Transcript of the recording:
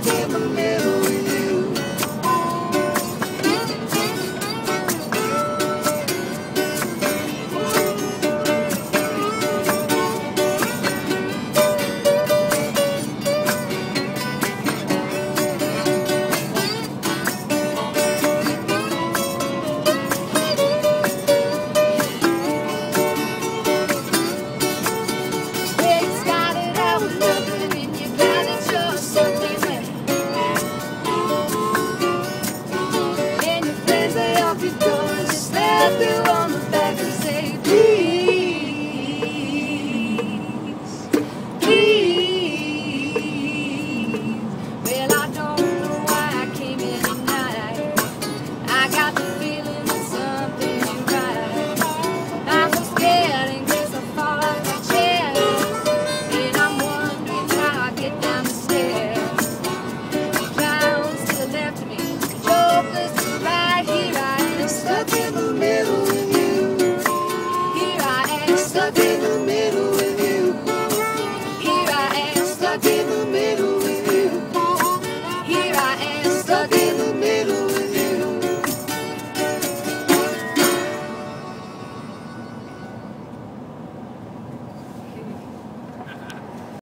stuck in the middle. do vida.